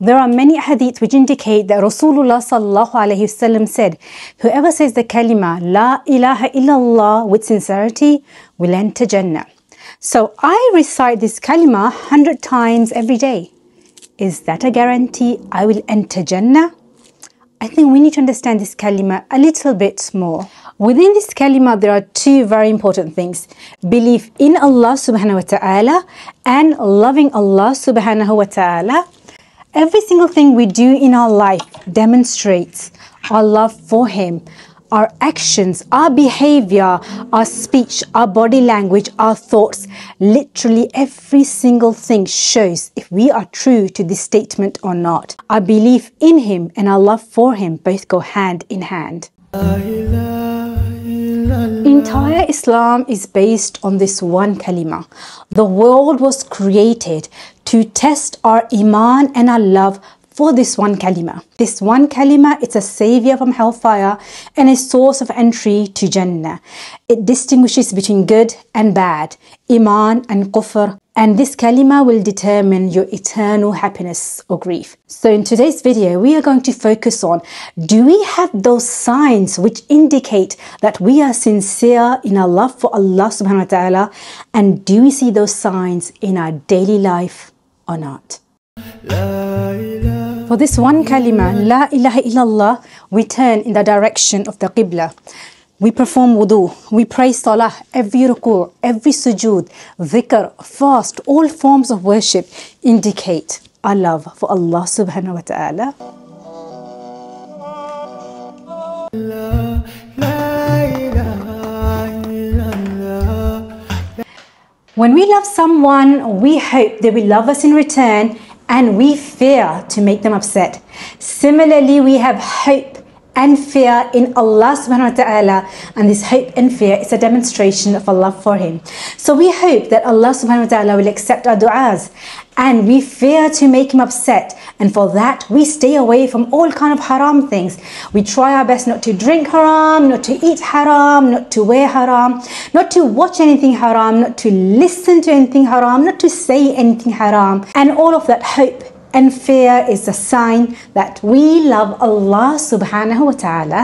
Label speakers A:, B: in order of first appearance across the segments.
A: There are many hadith which indicate that Rasulullah said, "Whoever says the kalima La ilaha illallah with sincerity will enter Jannah." So I recite this kalima hundred times every day. Is that a guarantee I will enter Jannah? I think we need to understand this kalima a little bit more. Within this kalima, there are two very important things belief in Allah subhanahu wa ta'ala and loving Allah subhanahu wa ta'ala. Every single thing we do in our life demonstrates our love for Him, our actions, our behavior, our speech, our body language, our thoughts, literally every single thing shows if we are true to this statement or not. Our belief in Him and our love for Him both go hand in hand. Entire Islam is based on this one kalima. The world was created to test our iman and our love for this one kalima. This one kalima, it's a savior from hellfire and a source of entry to Jannah. It distinguishes between good and bad, iman and kufr, and this kalima will determine your eternal happiness or grief. So in today's video, we are going to focus on, do we have those signs which indicate that we are sincere in our love for Allah subhanahu wa ta'ala? And do we see those signs in our daily life or not? For this one kalima, La ilaha illallah, we turn in the direction of the Qibla. We perform wudu, we pray salah, every ruku, every sujood, dhikr, fast, all forms of worship indicate our love for Allah subhanahu wa ta'ala. When we love someone, we hope they will love us in return and we fear to make them upset. Similarly, we have hope and fear in Allah subhanahu wa ta'ala. And this hope and fear is a demonstration of Allah for him. So we hope that Allah subhanahu wa ta'ala will accept our du'as. And we fear to make him upset. And for that we stay away from all kind of haram things. We try our best not to drink haram not to eat haram not to wear haram not to watch anything haram not to listen to anything haram not to say anything haram. And all of that hope and fear is a sign that we love Allah subhanahu wa ta'ala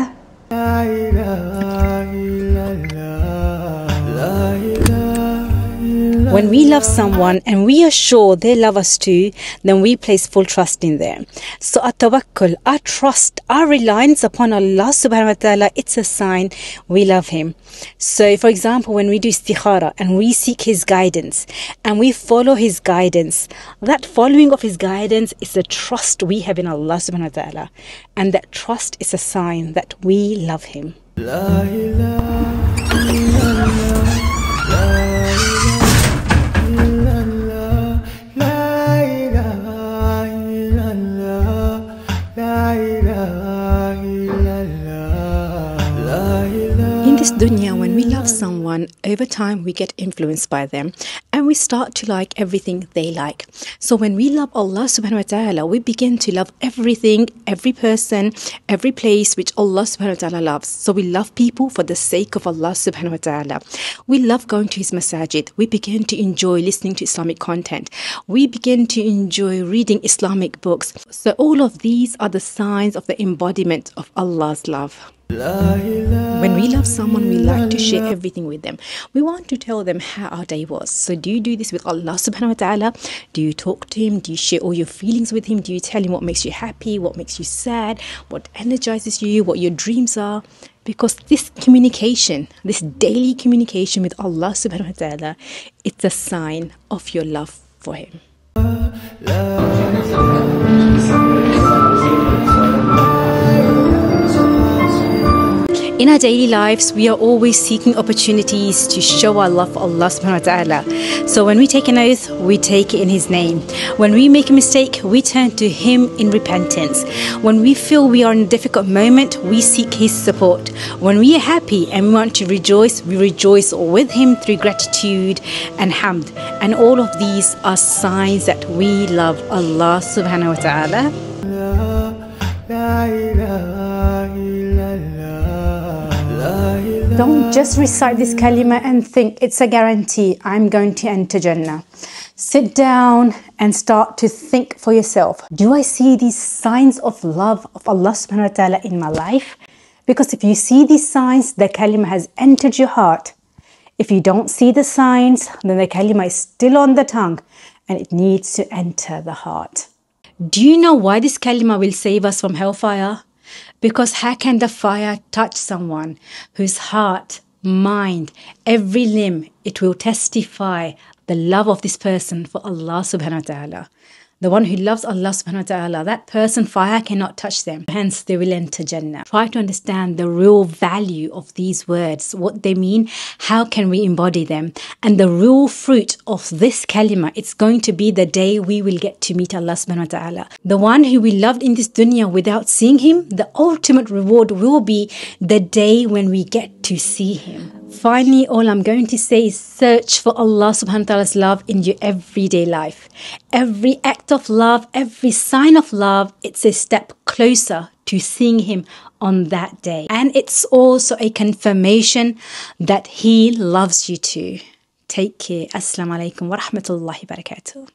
A: when we love someone and we are sure they love us too, then we place full trust in them. So our tawakkul, our trust, our reliance upon Allah subhanahu wa ta'ala, it's a sign we love Him. So for example, when we do istikhara and we seek His guidance and we follow His guidance, that following of His guidance is the trust we have in Allah subhanahu wa ta'ala. And that trust is a sign that we love Him. La this dunya, when we love someone, over time we get influenced by them and we start to like everything they like. So when we love Allah subhanahu wa ta'ala, we begin to love everything, every person, every place which Allah subhanahu wa ta'ala loves. So we love people for the sake of Allah subhanahu wa ta'ala. We love going to His masajid. We begin to enjoy listening to Islamic content. We begin to enjoy reading Islamic books. So all of these are the signs of the embodiment of Allah's love. When we love someone, we like to share everything with them. We want to tell them how our day was. So, do you do this with Allah subhanahu wa ta'ala? Do you talk to Him? Do you share all your feelings with Him? Do you tell Him what makes you happy, what makes you sad, what energizes you, what your dreams are? Because this communication, this daily communication with Allah subhanahu wa ta'ala, it's a sign of your love for Him. In our daily lives, we are always seeking opportunities to show our love for Allah subhanahu wa ta'ala. So when we take an oath, we take it in His name. When we make a mistake, we turn to Him in repentance. When we feel we are in a difficult moment, we seek His support. When we are happy and we want to rejoice, we rejoice with Him through gratitude and hamd. And all of these are signs that we love Allah subhanahu wa ta'ala. Don't just recite this kalima and think it's a guarantee I'm going to enter Jannah. Sit down and start to think for yourself. Do I see these signs of love of Allah subhanahu wa ta'ala in my life? Because if you see these signs, the kalima has entered your heart. If you don't see the signs, then the kalima is still on the tongue and it needs to enter the heart. Do you know why this kalima will save us from hellfire? Because how can the fire touch someone whose heart, mind, every limb, it will testify the love of this person for Allah subhanahu wa ta'ala. The one who loves Allah subhanahu wa ta'ala, that person, fire cannot touch them. Hence, they will enter Jannah. Try to understand the real value of these words, what they mean, how can we embody them, and the real fruit of this kalima. It's going to be the day we will get to meet Allah subhanahu wa ta'ala. The one who we loved in this dunya without seeing him, the ultimate reward will be the day when we get to see him. Finally, all I'm going to say is search for Allah subhanahu wa ta'ala's love in your everyday life. Every act of love, every sign of love, it's a step closer to seeing Him on that day. And it's also a confirmation that He loves you too. Take care. Assalamu alaikum wa rahmatullahi barakatuh.